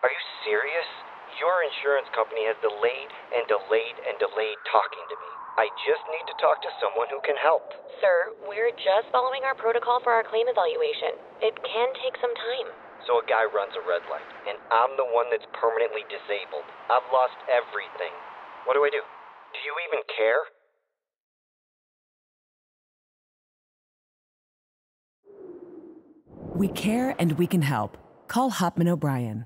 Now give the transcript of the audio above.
Are you serious? Your insurance company has delayed and delayed and delayed talking to me. I just need to talk to someone who can help. Sir, we're just following our protocol for our claim evaluation. It can take some time. So a guy runs a red light, and I'm the one that's permanently disabled. I've lost everything. What do I do? Do you even care? We care and we can help. Call Hauptman O'Brien.